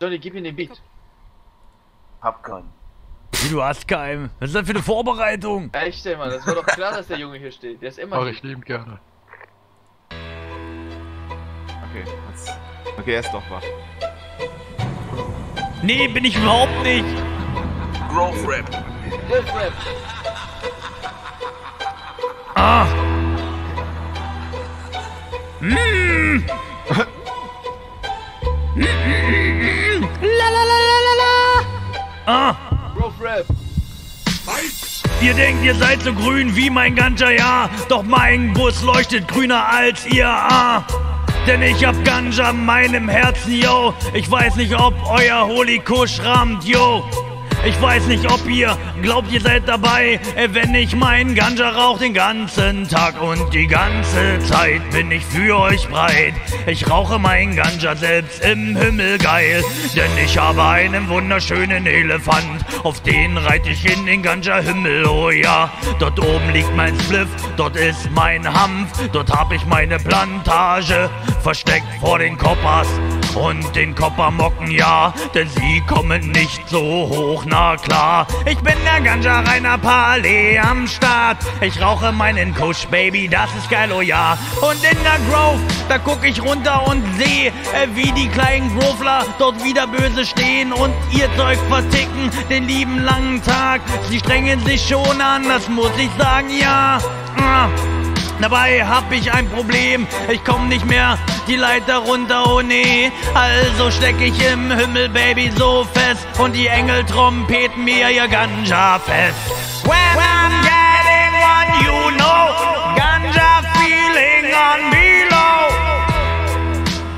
Johnny, gib ihm den Beat. Hab keinen. Wie, du hast keinen. Was ist das für eine Vorbereitung? Ja, ich stell mal, das war doch klar, dass der Junge hier steht. Der ist immer Mach ich lieben gerne. Okay, jetzt. Okay, er ist doch wach. Nee, bin ich überhaupt nicht. Growth Rap. Wolf Rap. Ah. Mm. Ah. Wolf Rap. Ihr denkt, ihr seid so grün wie mein Ganja, ja. Doch mein Bus leuchtet grüner als ihr, ah. Denn ich hab Ganja in meinem Herzen, yo. Ich weiß nicht, ob euer Holy Kush rammt, yo. Ich weiß nicht, ob ihr glaubt, ihr seid dabei, äh, wenn ich mein Ganja rauch den ganzen Tag und die ganze Zeit bin ich für euch breit. Ich rauche mein Ganja selbst im Himmel geil, denn ich habe einen wunderschönen Elefant, auf den reit ich in den Ganja Himmel, oh ja. Dort oben liegt mein Spliff, dort ist mein Hanf, dort hab ich meine Plantage versteckt vor den Koppers und den Koppermocken, ja, denn sie kommen nicht so hoch, na klar. Ich bin der Ganja Rainer Palais am Start. Ich rauche meinen Kusch, Baby, das ist geil, oh ja. Und in der Grove, da guck ich runter und seh, äh, wie die kleinen Grofler dort wieder böse stehen und ihr Zeug verticken, den lieben langen Tag. Sie strengen sich schon an, das muss ich sagen, ja. Ah. Dabei hab ich ein Problem, ich komm nicht mehr die Leiter runter, oh nee. Also steck ich im Himmel, Baby, so fest und die Engel trompeten mir ihr Ganja fest. When I'm getting one, you know, Ganja feeling on me low.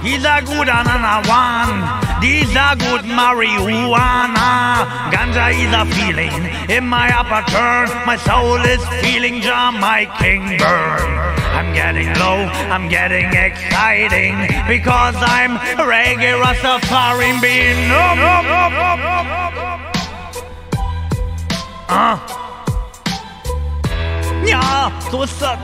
Dieser gut anana one, dieser gut Marihuana. Ganja is a feeling in my upper turn. My soul is feeling Jamaican burn. I'm getting low, I'm getting exciting because I'm reggae Rastafari being Ah. Ja, so ist das.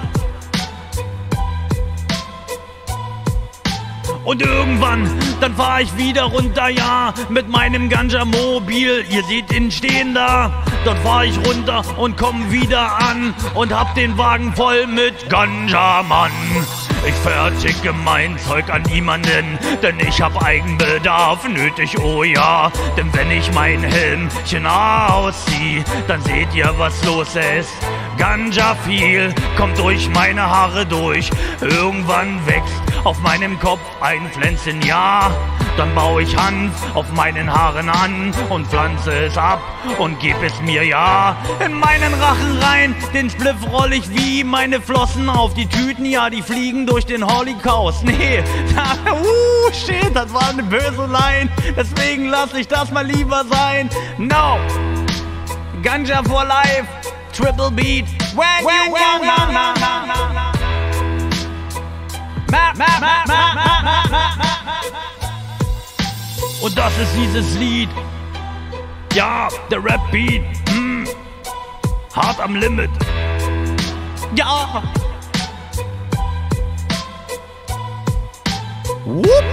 Und irgendwann, dann fahr ich wieder runter, ja, mit meinem Ganja-Mobil. Ihr seht ihn stehen da. Dort fahr ich runter und komm wieder an und hab den Wagen voll mit Ganja-Mann. Ich fertige mein Zeug an niemanden, denn ich hab Eigenbedarf nötig, oh ja. Denn wenn ich mein Helmchen auszieh, dann seht ihr, was los ist. Ganja viel kommt durch meine Haare durch. Irgendwann wächst auf meinem Kopf ein Pflänzchen, ja. Dann baue ich Hanf auf meinen Haaren an und pflanze es ab und geb es mir, ja. In meinen Rachen rein, den Spliff roll ich wie meine Flossen auf die Tüten, ja, die fliegen durch den Holocaust. Nee, da, uh, shit, das war eine böse Line. Deswegen lass ich das mal lieber sein. No, Ganja for life. Triple beat when, you want na, na, na, na, na. Ma, ma, ma, ma, ma, ma, ma. Und das ist dieses Lied. Ja, der Rap-Beat. Hm. Hart am Limit. Ja. Whoop.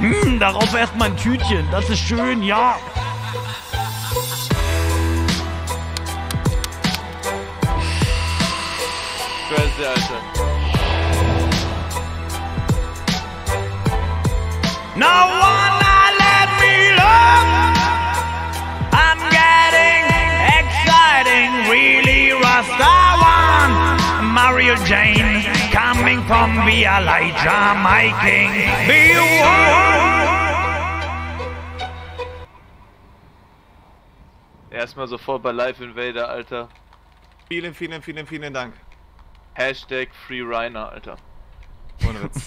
Hm, darauf erstmal ein Tütchen. Das ist schön, ja. Crazy, Alter. No wanna let me love. I'm getting exciting, really Rastaman. Mario Jane coming from via Elijah, my king. Be Erstmal sofort bei Live Invader, Alter. Vielen, vielen, vielen, vielen Dank. Hashtag Free Reiner, Alter. Ohne Witz.